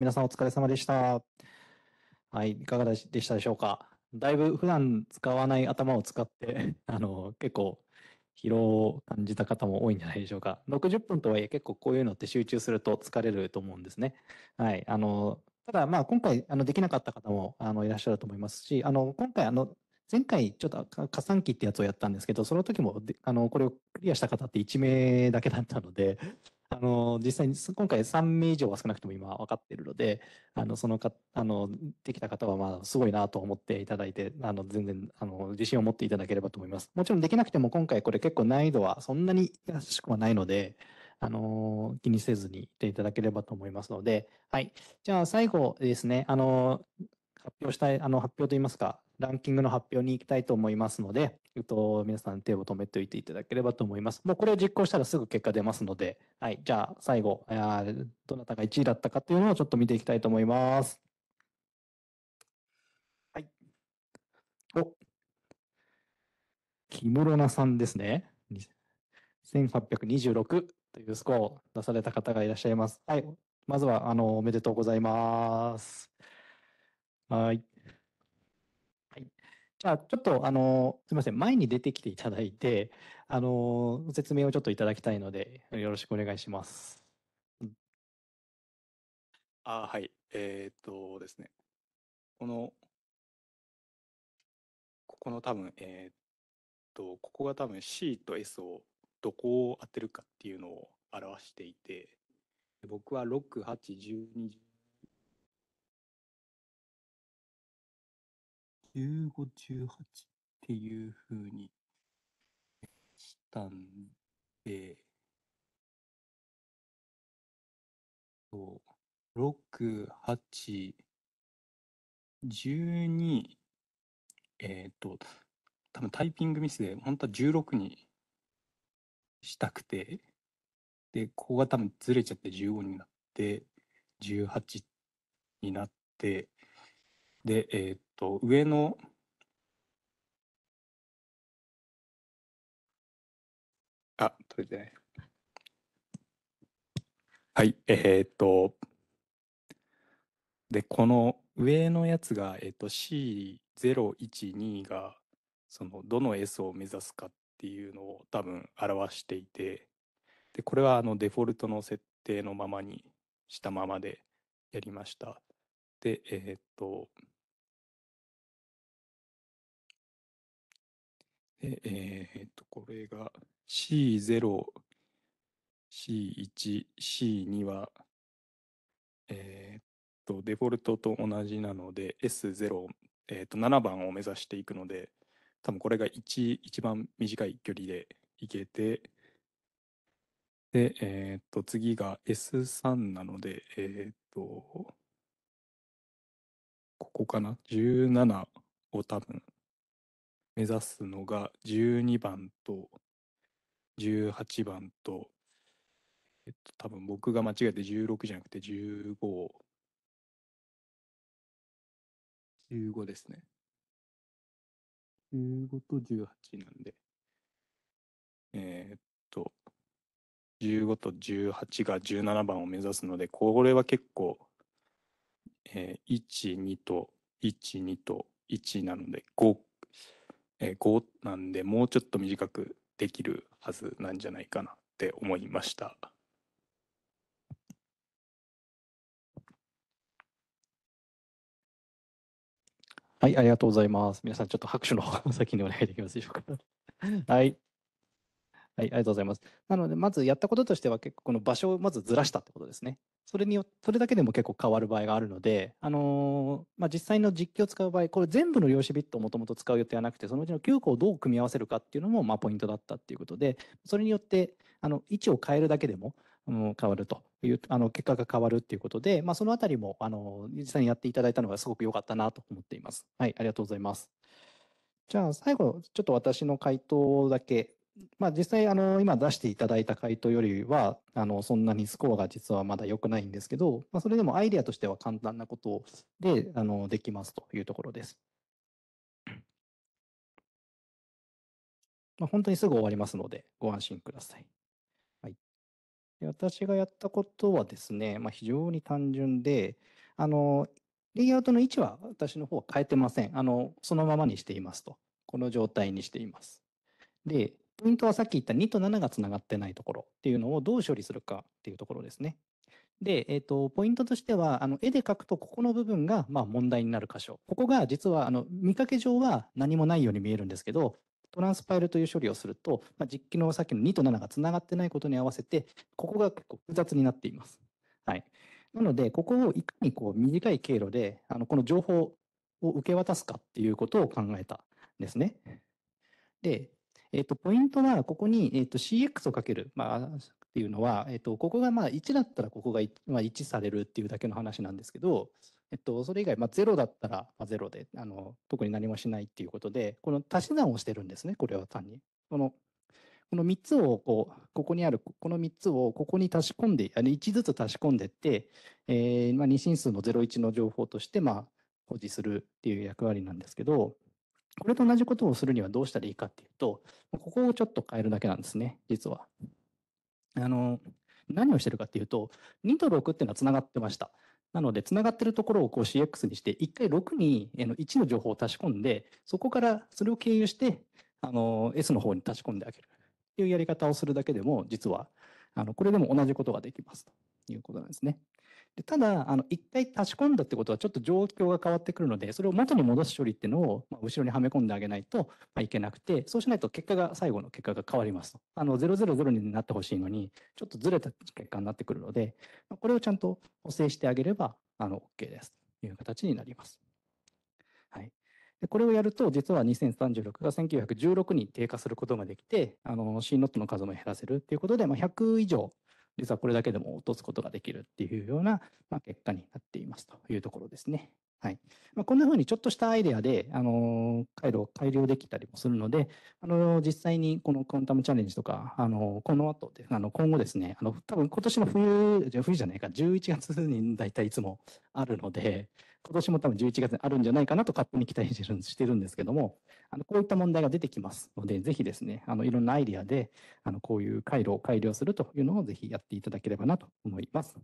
皆さんお疲れ様でした。はい、いかがでしたでしょうか？だいぶ普段使わない頭を使って、あの、結構疲労を感じた方も多いんじゃないでしょうか。60分とはいえ結構こういうのって集中すると疲れると思うんですね。はい、あの、ただまあ今回あのできなかった方もあのいらっしゃると思いますし、あの、今回あの、前回ちょっと加算機ってやつをやったんですけど、その時もあのこれをクリアした方って1名だけだったので、あの実際に今回3名以上は少なくとも今分かっているので、あのそのかあのできた方はまあすごいなと思っていただいて、あの全然あの自信を持っていただければと思います。もちろんできなくても今回これ結構難易度はそんなに優しくはないので、あの気にせずにいていただければと思いますので、はい。じゃあ最後ですね、あの発表したい、あの発表といいますか、ランキングの発表に行きたいと思いますので、えっと、皆さん手を止めておいていただければと思います。もうこれを実行したらすぐ結果出ますので、はい。じゃあ最後、あどなたが1位だったかっていうのをちょっと見ていきたいと思います。はい。お木室奈さんですね。1826というスコアを出された方がいらっしゃいます。はい。まずは、あの、おめでとうございます。はい。はい。じゃあ、ちょっと、あの、すみません。前に出てきていただいて、あの、ご説明をちょっといただきたいので、よろしくお願いします。あはい。えーっとですね。この、ここの多分、えーっと、ここが多分 C と S をどこを当てるかっていうのを表していて、で僕は6、8、12、15、18っていうふうにしたんで、そう。6、8、12、えっ、と、多分タイピングミスで、本当は16にしたくて、で、ここが多分ずれちゃって15になって、18になって、で、えっ、と、上の、あ、取れてない。はい、えっ、と、で、この上のやつが、えっ、と、C012 が、その、どの S を目指すかっていうのを多分表していて、で、これはあのデフォルトの設定のままにしたままでやりました。で、えっ、と、で、えっ、と、これが C0、C1、C2 は、えっと、デフォルトと同じなので、S0、えっと、7番を目指していくので、多分これが1、一番短い距離でいけて、で、えっと、次が S3 なので、えっと、ここかな ?17 を多分目指すのが12番と18番と、えっと、多分僕が間違えて16じゃなくて15、15ですね。15と18なんで、えーっと、15と18が17番を目指すので、これは結構、えー1、2と1、2と1なので、5、えー5なんで、もうちょっと短くできるはずなんじゃないかなって思いました。はい、ありがとうございます。皆さん、ちょっと拍手の方先にお願いできますでしょうか。はい。はい、ありがとうございます。なので、まずやったこととしては、結構この場所をまずずらしたってことですね。それによそれだけでも結構変わる場合があるので、あのーまあ、実際の実機を使う場合、これ全部の量子ビットをもともと使う予定はなくて、そのうちの9個をどう組み合わせるかっていうのも、ま、ポイントだったっていうことで、それによって、あの、位置を変えるだけでも、うん、変わるという、あの、結果が変わるっていうことで、まあ、そのあたりも、あの、実際にやっていただいたのがすごく良かったなと思っています。はい、ありがとうございます。じゃあ、最後、ちょっと私の回答だけ、まあ、実際、あの、今出していただいた回答よりは、あの、そんなにスコアが実はまだ良くないんですけど、まあ、それでもアイデアとしては簡単なことで、あの、できますというところです。まあ、本当にすぐ終わりますので、ご安心ください。はい。で私がやったことはですね、まあ、非常に単純で、あの、レイアウトの位置は私の方は変えてません。あの、そのままにしていますと。この状態にしています。で、ポイントはさっき言った2と7がつながってないところっていうのをどう処理するかっていうところですね。で、えっ、と、ポイントとしては、あの、絵で描くと、ここの部分が、まあ、問題になる箇所。ここが、実は、あの、見かけ上は何もないように見えるんですけど、トランスパイルという処理をすると、まあ、実機のさっきの2と7がつながってないことに合わせて、ここが結構複雑になっています。はい。なので、ここをいかにこう短い経路で、あの、この情報を受け渡すかっていうことを考えたんですね。で、えっ、と、ポイントは、ここに、えっ、と、CX をかける、まあ、っていうのは、えっ、と、ここがまあ1だったら、ここが、まあ、1されるっていうだけの話なんですけど、えっと、それ以外、まあ、0だったら、まあ、0で、あの、特に何もしないっていうことで、この足し算をしてるんですね、これは単に。この、この3つを、こう、ここにある、この3つをここに足し込んで、あの1ずつ足し込んでって、えー、まあ、二進数の01の情報として、まあ、保持するっていう役割なんですけど、これと同じことをするにはどうしたらいいかっていうと、ここをちょっと変えるだけなんですね、実は。あの、何をしてるかっていうと、2と6っていうのはつながってました。なので、つながってるところをこう CX にして、1回6に1の情報を足し込んで、そこからそれを経由して、あの、S の方に足し込んであげるっていうやり方をするだけでも、実は、あの、これでも同じことができますということなんですね。でただ、あの、一回足し込んだってことはちょっと状況が変わってくるので、それを元に戻す処理っていうのを、まあ、後ろにはめ込んであげないと、まあ、いけなくて、そうしないと結果が、最後の結果が変わりますと。あの、000になってほしいのに、ちょっとずれた結果になってくるので、まあ、これをちゃんと補正してあげれば、あの、OK ですという形になります。はい。でこれをやると、実は2036が1916に低下することができて、あの、C ノットの数も減らせるっていうことで、まあ、100以上、実はこれだけでも落とすことができるっていうような、まあ、結果になっていますというところですね。はい。まあ、こんなふうにちょっとしたアイデアで、あの、回路を改良できたりもするので、あの、実際にこのクォンタムチャレンジとか、あの、この後で、あの、今後ですね、あの、多分今年の冬、じゃ冬じゃないか、11月に大体いつもあるので、今年も多分11月にあるんじゃないかなと勝手に期待してるしてるんですけども、あのこういった問題が出てきますので、ぜひですね、あのいろんなアイデアで、あのこういう回路を改良するというのをぜひやっていただければなと思います。